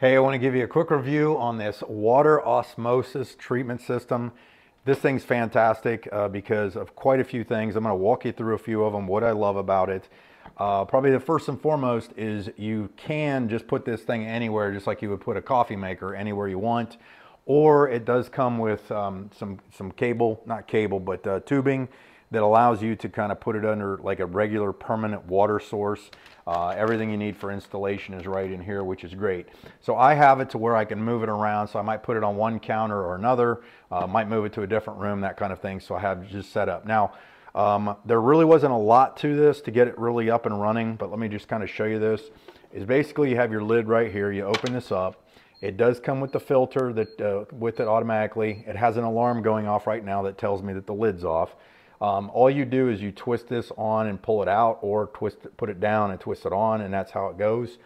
Hey, I want to give you a quick review on this water osmosis treatment system. This thing's fantastic uh, because of quite a few things. I'm going to walk you through a few of them, what I love about it. Uh, probably the first and foremost is you can just put this thing anywhere, just like you would put a coffee maker anywhere you want. Or it does come with um, some, some cable, not cable, but uh, tubing that allows you to kind of put it under like a regular permanent water source. Uh, everything you need for installation is right in here, which is great. So I have it to where I can move it around. So I might put it on one counter or another, uh, might move it to a different room, that kind of thing. So I have just set up. Now, um, there really wasn't a lot to this to get it really up and running, but let me just kind of show you this. Is basically you have your lid right here. You open this up. It does come with the filter that uh, with it automatically. It has an alarm going off right now that tells me that the lid's off. Um, all you do is you twist this on and pull it out or twist it, put it down and twist it on and that's how it goes.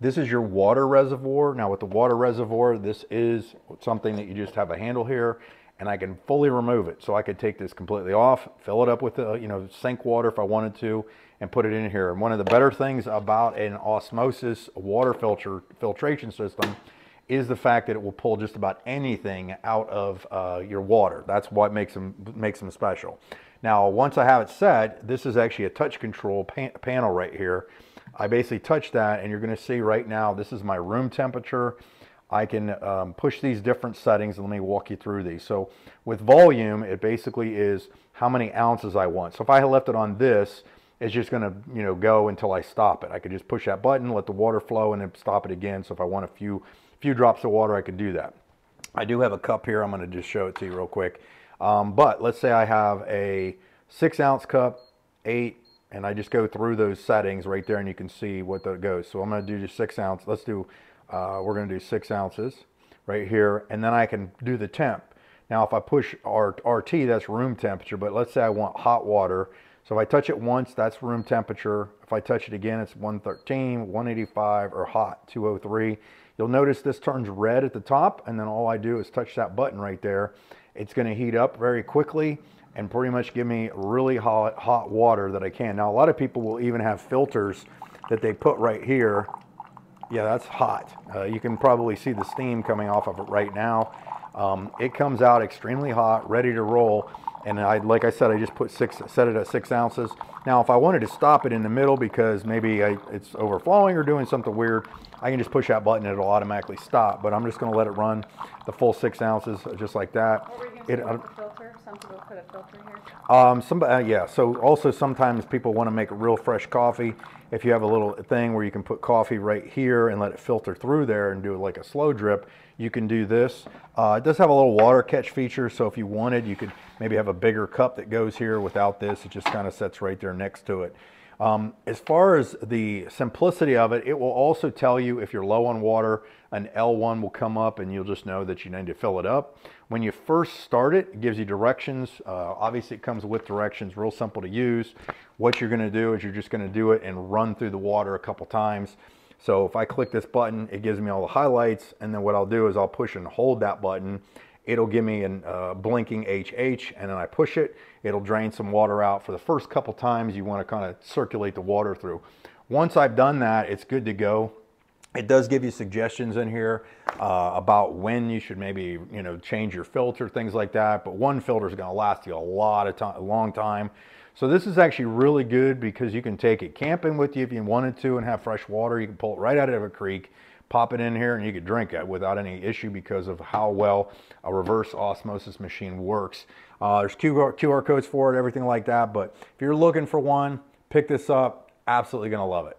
This is your water reservoir. Now with the water reservoir, this is something that you just have a handle here and I can fully remove it. So I could take this completely off, fill it up with the, you know, sink water if I wanted to, and put it in here. And one of the better things about an osmosis water filter filtration system is the fact that it will pull just about anything out of uh, your water. That's what makes them makes them special. Now, once I have it set, this is actually a touch control pan panel right here. I basically touch that and you're gonna see right now, this is my room temperature. I can um, push these different settings. And let me walk you through these. So with volume, it basically is how many ounces I want. So if I left it on this, it's just gonna you know go until I stop it. I could just push that button, let the water flow, and then stop it again. So if I want a few few drops of water, I could do that. I do have a cup here. I'm gonna just show it to you real quick. Um, but let's say I have a six ounce cup, eight, and I just go through those settings right there and you can see what that goes. So I'm gonna do just six ounce. Let's do, uh, we're gonna do six ounces right here. And then I can do the temp. Now if I push RT, that's room temperature, but let's say I want hot water. So if I touch it once, that's room temperature. If I touch it again, it's 113, 185, or hot, 203. You'll notice this turns red at the top, and then all I do is touch that button right there, it's going to heat up very quickly and pretty much give me really hot, hot water that I can. Now, a lot of people will even have filters that they put right here. Yeah, that's hot. Uh, you can probably see the steam coming off of it right now. Um, it comes out extremely hot, ready to roll. And I, like I said, I just put six, set it at six ounces. Now, if I wanted to stop it in the middle because maybe I, it's overflowing or doing something weird, I can just push that button and it'll automatically stop. But I'm just gonna let it run the full six ounces just like that. It, uh, filter? Some people put a filter here. Um, some, uh, yeah, so also sometimes people wanna make real fresh coffee. If you have a little thing where you can put coffee right here and let it filter through there and do it like a slow drip, you can do this. Uh, it does have a little water catch feature, so if you wanted, you could maybe have a bigger cup that goes here without this. It just kind of sets right there next to it. Um, as far as the simplicity of it, it will also tell you if you're low on water, an L1 will come up and you'll just know that you need to fill it up. When you first start it, it gives you directions. Uh, obviously it comes with directions, real simple to use. What you're gonna do is you're just gonna do it and run through the water a couple times. So if I click this button, it gives me all the highlights. And then what I'll do is I'll push and hold that button it'll give me a uh, blinking HH and then I push it, it'll drain some water out. For the first couple times, you wanna kind of circulate the water through. Once I've done that, it's good to go. It does give you suggestions in here uh, about when you should maybe, you know, change your filter, things like that. But one filter is going to last you a lot of time, a long time. So this is actually really good because you can take it camping with you if you wanted to and have fresh water. You can pull it right out of a creek pop it in here and you could drink it without any issue because of how well a reverse osmosis machine works. Uh, there's QR, QR codes for it, everything like that. But if you're looking for one, pick this up. Absolutely going to love it.